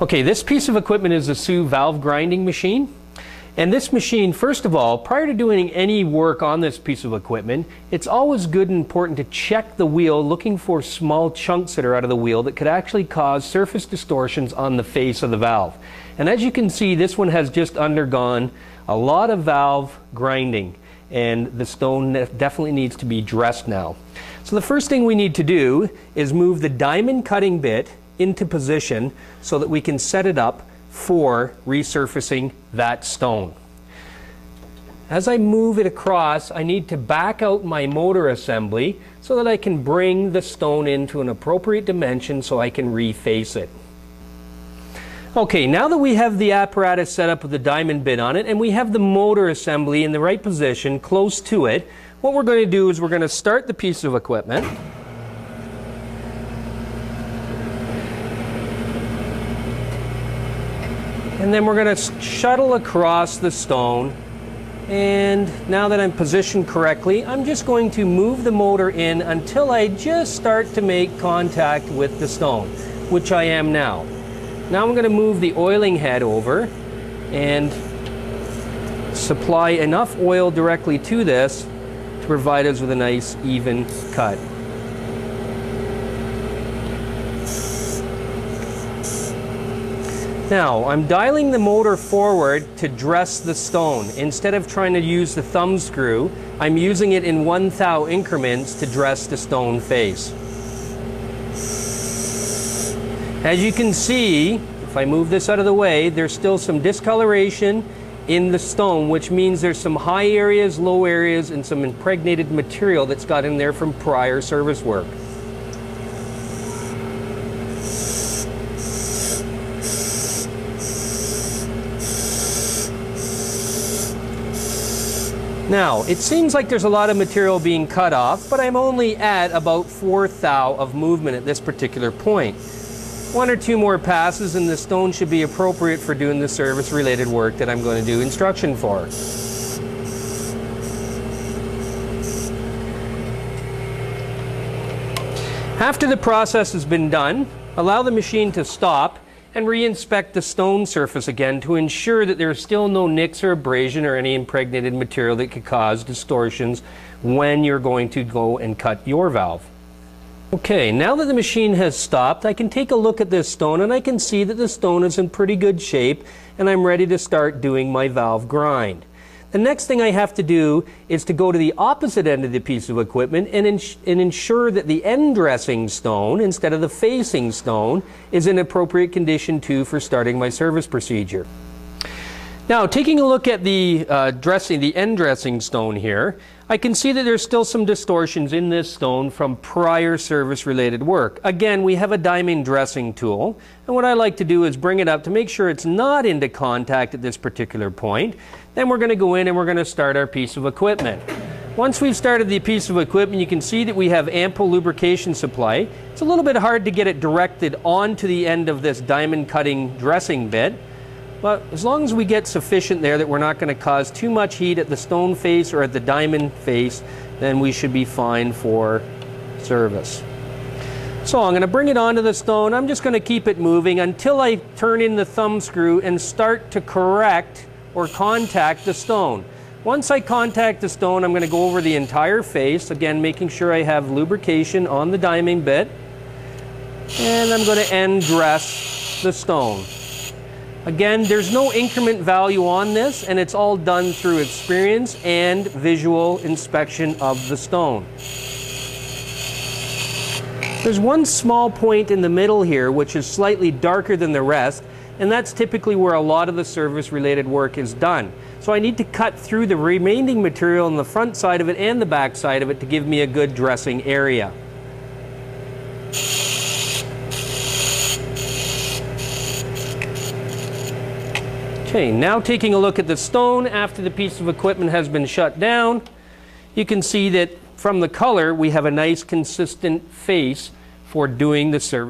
Okay, this piece of equipment is a Sioux valve grinding machine. And this machine, first of all, prior to doing any work on this piece of equipment, it's always good and important to check the wheel looking for small chunks that are out of the wheel that could actually cause surface distortions on the face of the valve. And as you can see, this one has just undergone a lot of valve grinding and the stone definitely needs to be dressed now. So the first thing we need to do is move the diamond cutting bit into position so that we can set it up for resurfacing that stone. As I move it across, I need to back out my motor assembly so that I can bring the stone into an appropriate dimension so I can reface it. Okay, now that we have the apparatus set up with the diamond bit on it and we have the motor assembly in the right position close to it, what we're going to do is we're going to start the piece of equipment. And then we're going to shuttle across the stone. And now that I'm positioned correctly, I'm just going to move the motor in until I just start to make contact with the stone, which I am now. Now I'm going to move the oiling head over and supply enough oil directly to this to provide us with a nice even cut. Now, I'm dialing the motor forward to dress the stone. Instead of trying to use the thumb screw, I'm using it in one thou increments to dress the stone face. As you can see, if I move this out of the way, there's still some discoloration in the stone, which means there's some high areas, low areas, and some impregnated material that's got in there from prior service work. Now, it seems like there's a lot of material being cut off, but I'm only at about 4 thou of movement at this particular point. One or two more passes and the stone should be appropriate for doing the service related work that I'm going to do instruction for. After the process has been done, allow the machine to stop and re-inspect the stone surface again to ensure that there are still no nicks or abrasion or any impregnated material that could cause distortions when you're going to go and cut your valve. Okay, now that the machine has stopped, I can take a look at this stone and I can see that the stone is in pretty good shape and I'm ready to start doing my valve grind. The next thing I have to do is to go to the opposite end of the piece of equipment and, ins and ensure that the end dressing stone, instead of the facing stone, is in appropriate condition too for starting my service procedure. Now, taking a look at the uh, dressing, the end dressing stone here, I can see that there's still some distortions in this stone from prior service related work. Again, we have a diamond dressing tool, and what I like to do is bring it up to make sure it's not into contact at this particular point. Then we're going to go in and we're going to start our piece of equipment. Once we've started the piece of equipment, you can see that we have ample lubrication supply. It's a little bit hard to get it directed onto the end of this diamond cutting dressing bit. But as long as we get sufficient there that we're not going to cause too much heat at the stone face or at the diamond face, then we should be fine for service. So I'm going to bring it onto the stone. I'm just going to keep it moving until I turn in the thumb screw and start to correct or contact the stone. Once I contact the stone, I'm going to go over the entire face, again making sure I have lubrication on the diamond bit. And I'm going to end dress the stone. Again, there's no increment value on this, and it's all done through experience and visual inspection of the stone. There's one small point in the middle here which is slightly darker than the rest, and that's typically where a lot of the service related work is done. So I need to cut through the remaining material on the front side of it and the back side of it to give me a good dressing area. Okay, now taking a look at the stone after the piece of equipment has been shut down, you can see that from the color we have a nice consistent face for doing the service.